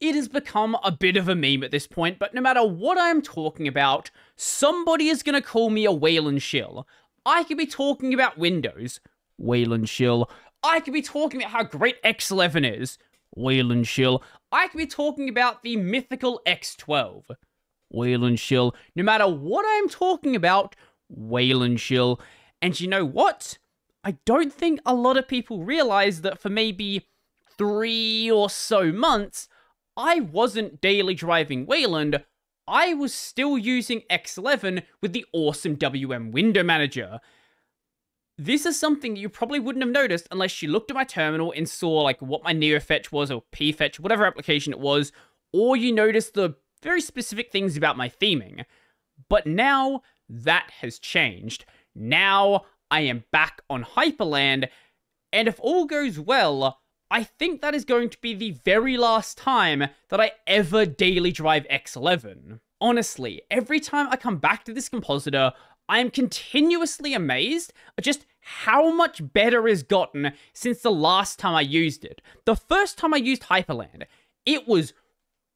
it has become a bit of a meme at this point, but no matter what I'm talking about, somebody is going to call me a Wayland shill. I could be talking about Windows, Wayland shill. I could be talking about how great X11 is, Wayland shill. I could be talking about the mythical X12, Wayland shill. No matter what I'm talking about, Wayland shill. And you know what? I don't think a lot of people realize that for maybe three or so months, I wasn't daily driving Wayland, I was still using X11 with the awesome WM window manager. This is something that you probably wouldn't have noticed unless you looked at my terminal and saw like what my NeoFetch was or pfetch, whatever application it was, or you noticed the very specific things about my theming. But now that has changed. Now I am back on Hyprland, and if all goes well, I think that is going to be the very last time that I ever daily drive X11. Honestly, every time I come back to this compositor, I am continuously amazed at just how much better it's gotten since the last time I used it. The first time I used Hyprland, it was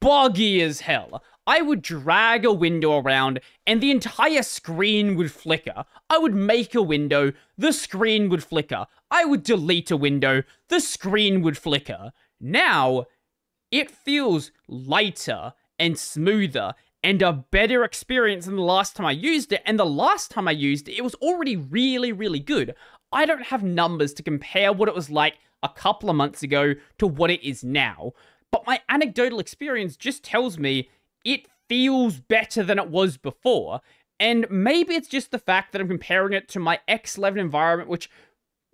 buggy as hell. I would drag a window around and the entire screen would flicker. I would make a window, the screen would flicker. I would delete a window, the screen would flicker. Now, it feels lighter and smoother and a better experience than the last time I used it. And the last time I used it, it was already really, really good. I don't have numbers to compare what it was like a couple of months ago to what it is now. But my anecdotal experience just tells me it feels better than it was before. And maybe it's just the fact that I'm comparing it to my X11 environment, which,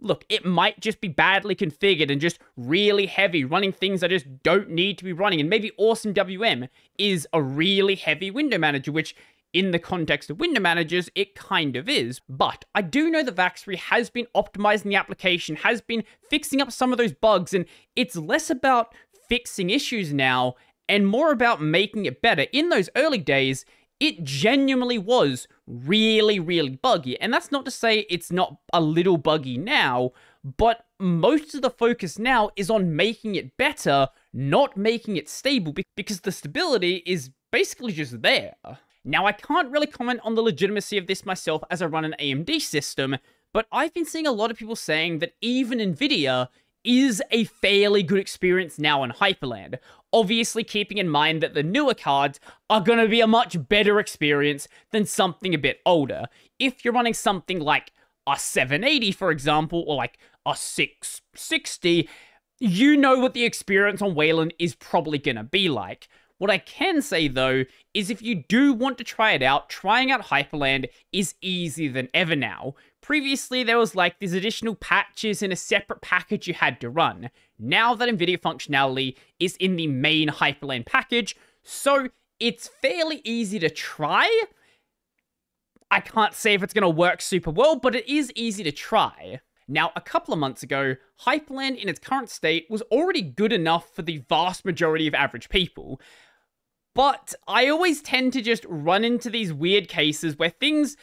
look, it might just be badly configured and just really heavy, running things I just don't need to be running. And maybe Awesome WM is a really heavy window manager, which in the context of window managers, it kind of is. But I do know that Vaxry has been optimizing the application, has been fixing up some of those bugs, and it's less about fixing issues now and more about making it better. In those early days, it genuinely was really, really buggy. And that's not to say it's not a little buggy now, but most of the focus now is on making it better, not making it stable, because the stability is basically just there. Now, I can't really comment on the legitimacy of this myself as I run an AMD system, but I've been seeing a lot of people saying that even NVIDIA is a fairly good experience now on Hyprland. Obviously, keeping in mind that the newer cards are going to be a much better experience than something a bit older. If you're running something like a 780, for example, or like a 660, you know what the experience on Wayland is probably going to be like. What I can say though is if you do want to try it out, trying out Hyprland is easier than ever now. Previously, there was like these additional patches in a separate package you had to run. Now that NVIDIA functionality is in the main Hyprland package, so it's fairly easy to try. I can't say if it's going to work super well, but it is easy to try. Now, a couple of months ago, Hyprland in its current state was already good enough for the vast majority of average people. But I always tend to just run into these weird cases where things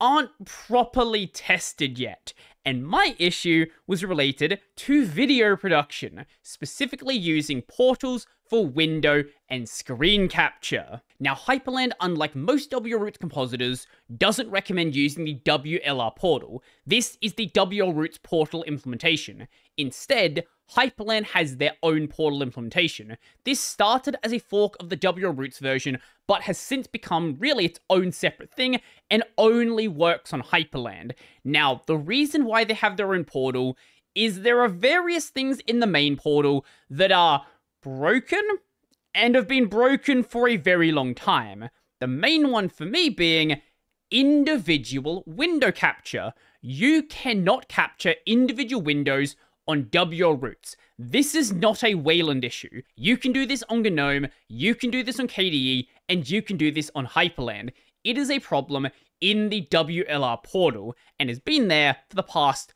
aren't properly tested yet. And my issue was related to video production, specifically using portals for window and screen capture. Now, Hyprland, unlike most WLRoots compositors, doesn't recommend using the WLR portal. This is the WLRoots portal implementation. Instead, Hyprland has their own portal implementation. This started as a fork of the WLRoots version, but has since become really its own separate thing and only works on Hyprland. Now, the reason why they have their own portal is there are various things in the main portal that are broken and have been broken for a very long time. The main one for me being individual window capture. You cannot capture individual windows on Dub Your WLRoots. This is not a Wayland issue. You can do this on GNOME, you can do this on KDE, and you can do this on Hyprland. It is a problem in the WLR portal and has been there for the past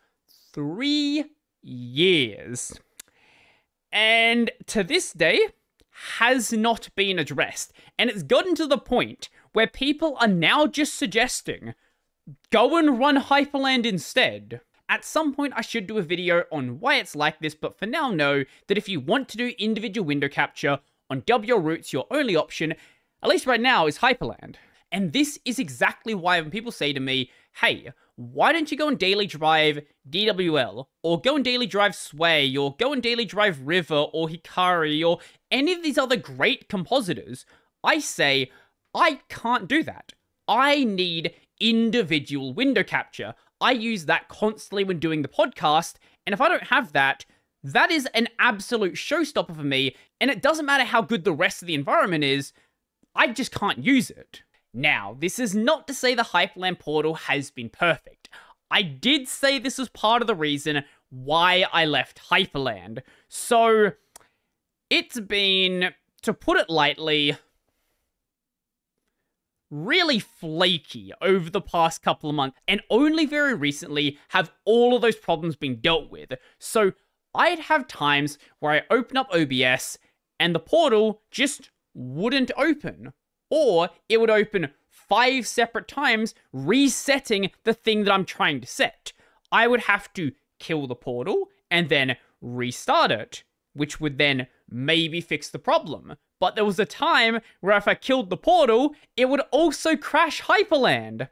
three years. And to this day, has not been addressed. And it's gotten to the point where people are now just suggesting go and run Hyprland instead. At some point, I should do a video on why it's like this, but for now, know that if you want to do individual window capture on W routes, your only option, at least right now, is Hyprland. And this is exactly why when people say to me, hey, why don't you go and daily drive DWL, or go and daily drive Sway, or go and daily drive River, or Hikari, or any of these other great compositors? I say, I can't do that. I need individual window capture. I use that constantly when doing the podcast, and if I don't have that, that is an absolute showstopper for me, and it doesn't matter how good the rest of the environment is, I just can't use it. Now, this is not to say the Hyprland portal has been perfect. I did say this was part of the reason why I left Hyprland. So, it's been, to put it lightly, really flaky over the past couple of months, and only very recently have all of those problems been dealt with. So, I'd have times where I open up OBS and the portal just wouldn't open or it would open five separate times, resetting the thing that I'm trying to set. I would have to kill the portal and then restart it, which would then maybe fix the problem. But there was a time where if I killed the portal, it would also crash Hyprland,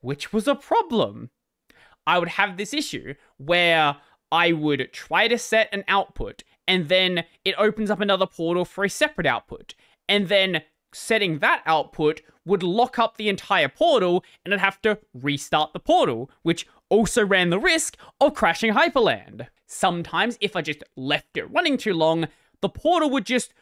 which was a problem. I would have this issue where I would try to set an output and then it opens up another portal for a separate output. And then setting that output would lock up the entire portal and I'd have to restart the portal, which also ran the risk of crashing Hyprland. Sometimes, if I just left it running too long, the portal would just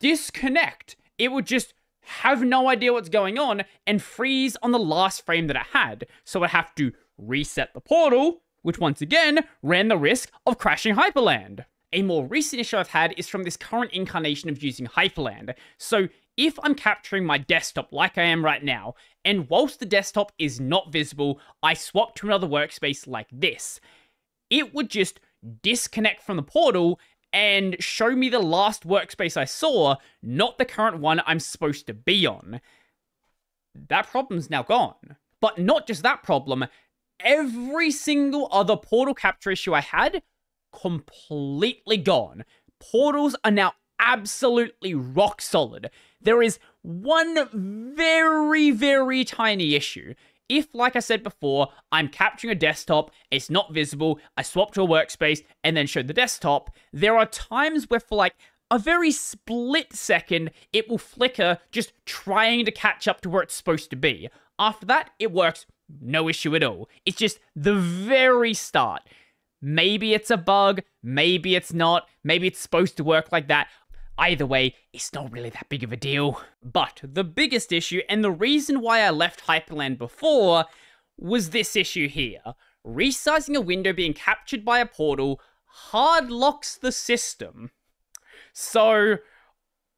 disconnect. It would just have no idea what's going on and freeze on the last frame that it had. So I'd have to reset the portal, which once again ran the risk of crashing Hyprland. A more recent issue I've had is from this current incarnation of using Hyprland. So if I'm capturing my desktop like I am right now, and whilst the desktop is not visible, I swap to another workspace like this, it would just disconnect from the portal and show me the last workspace I saw, not the current one I'm supposed to be on. That problem's now gone. But not just that problem, every single other portal capture issue I had, completely gone. Portals are now absolutely rock solid. There is one very, very tiny issue. If, like I said before, I'm capturing a desktop, it's not visible, I swap to a workspace, and then show the desktop, there are times where for like a very split second, it will flicker just trying to catch up to where it's supposed to be. After that, it works no issue at all. It's just the very start. Maybe it's a bug, maybe it's not, maybe it's supposed to work like that. Either way, it's not really that big of a deal. But the biggest issue, and the reason why I left Hyprland before, was this issue here. Resizing a window being captured by a portal hard locks the system. So,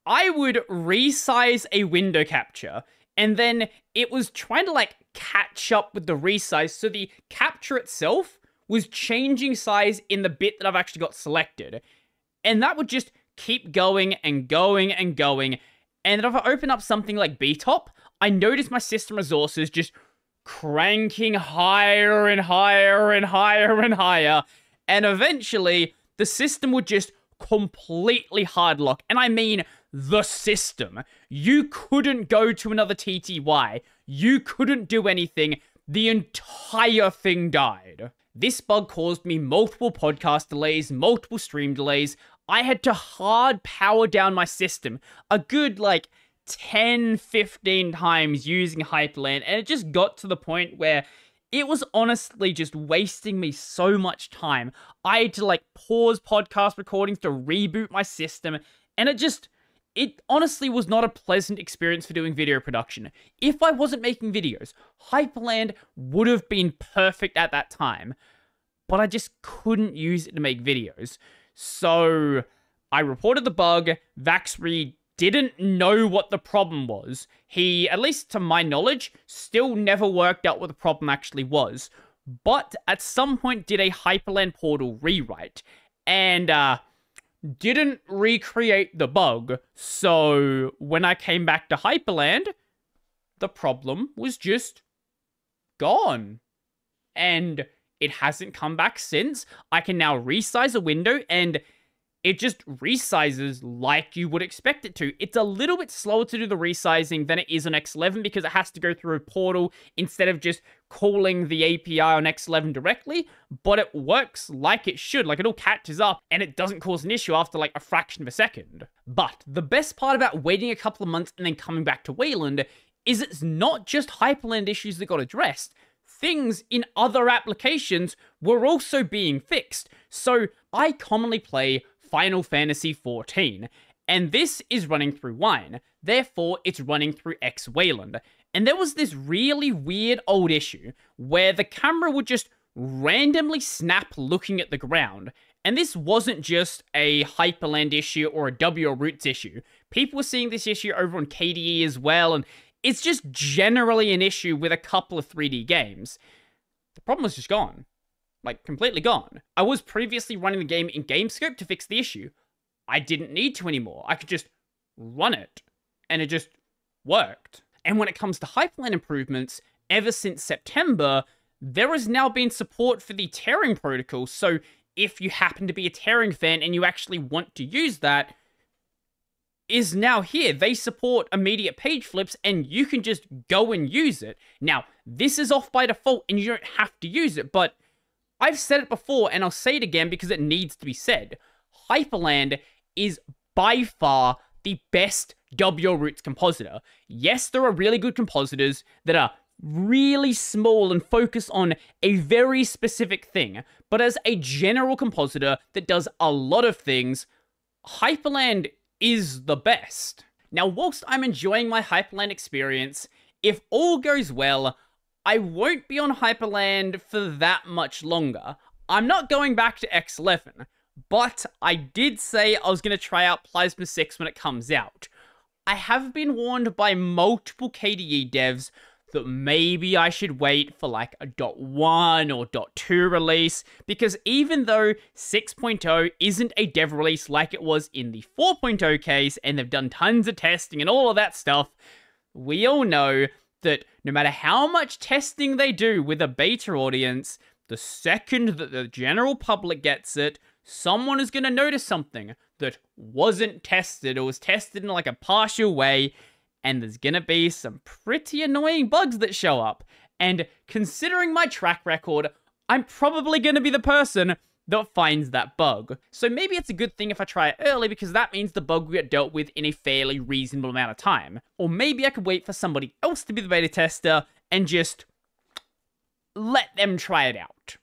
I would resize a window capture, and then it was trying to like catch up with the resize, so the capture itself was changing size in the bit that I've actually got selected. And that would just keep going and going and going. And if I open up something like BTOP, I notice my system resources just cranking higher and higher and higher and higher. And eventually, the system would just completely hardlock. And I mean the system. You couldn't go to another TTY. You couldn't do anything. The entire thing died. This bug caused me multiple podcast delays, multiple stream delays. I had to hard power down my system a good like 10, 15 times using Hyprland, and it just got to the point where it was honestly just wasting me so much time. I had to like pause podcast recordings to reboot my system, and it just it honestly was not a pleasant experience for doing video production. If I wasn't making videos, Hyprland would have been perfect at that time, but I just couldn't use it to make videos. So I reported the bug. Vaxry didn't know what the problem was. He, at least to my knowledge, still never worked out what the problem actually was. But at some point did a Hyprland portal rewrite. And, uh, didn't recreate the bug. So when I came back to Hyprland, the problem was just gone. And it hasn't come back since. I can now resize a window and it just resizes like you would expect it to. It's a little bit slower to do the resizing than it is on X11 because it has to go through a portal instead of just calling the API on X11 directly, but it works like it should. Like it all catches up and it doesn't cause an issue after like a fraction of a second. But the best part about waiting a couple of months and then coming back to Wayland is it's not just Hyprland issues that got addressed. Things in other applications were also being fixed. So I commonly play Final Fantasy XIV, and this is running through Wine, therefore it's running through X Wayland. And there was this really weird old issue where the camera would just randomly snap looking at the ground. And this wasn't just a Hyprland issue or a WL Roots issue. People were seeing this issue over on KDE as well, and it's just generally an issue with a couple of 3D games. The problem was just gone like completely gone. I was previously running the game in GameScope to fix the issue. I didn't need to anymore. I could just run it, and it just worked. And when it comes to Hyprland improvements, ever since September, there has now been support for the tearing protocol. So if you happen to be a tearing fan and you actually want to use that, is now here. They support immediate page flips and you can just go and use it. Now, this is off by default and you don't have to use it, but I've said it before and I'll say it again because it needs to be said. Hyprland is by far the best WL Roots compositor. Yes, there are really good compositors that are really small and focus on a very specific thing, but as a general compositor that does a lot of things, Hyprland is the best. Now, whilst I'm enjoying my Hyprland experience, if all goes well, I won't be on Hyprland for that much longer. I'm not going back to X11, but I did say I was going to try out Plasma 6 when it comes out. I have been warned by multiple KDE devs that maybe I should wait for like a .1 or .2 release, because even though 6.0 isn't a dev release like it was in the 4.0 case, and they've done tons of testing and all of that stuff, we all know that no matter how much testing they do with a beta audience, the second that the general public gets it, someone is going to notice something that wasn't tested or was tested in like a partial way, and there's to be some pretty annoying bugs that show up. And considering my track record, I'm probably to be the person that finds that bug. So maybe it's a good thing if I try it early because that means the bug will get dealt with in a fairly reasonable amount of time. Or maybe I could wait for somebody else to be the beta tester and just let them try it out.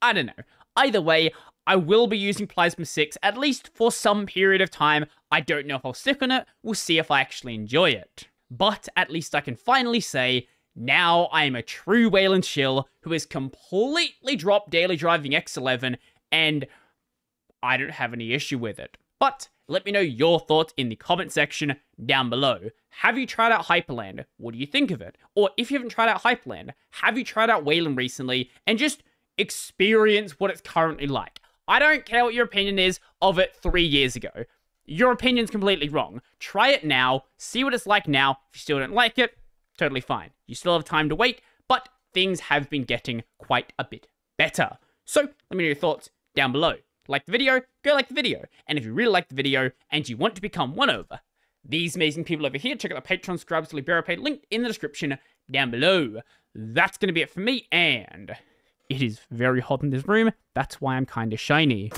I don't know. Either way, I will be using Plasma 6 at least for some period of time. I don't know if I'll stick on it. We'll see if I actually enjoy it. But at least I can finally say, now I am a true Wayland Shill who has completely dropped daily driving X11 and I don't have any issue with it. But let me know your thoughts in the comment section down below. Have you tried out Hyprland? What do you think of it? Or if you haven't tried out Hyprland, have you tried out Wayland recently and just experience what it's currently like? I don't care what your opinion is of it three years ago. Your opinion's completely wrong. Try it now, see what it's like now. If you still don't like it, totally fine. You still have time to wait, but things have been getting quite a bit better. So, let me know your thoughts down below. Like the video, go like the video. And if you really like the video and you want to become one of these amazing people over here, check out the Patreon subscribes to Liberapay link in the description down below. That's going to be it for me, and it is very hot in this room. That's why I'm kind of shiny.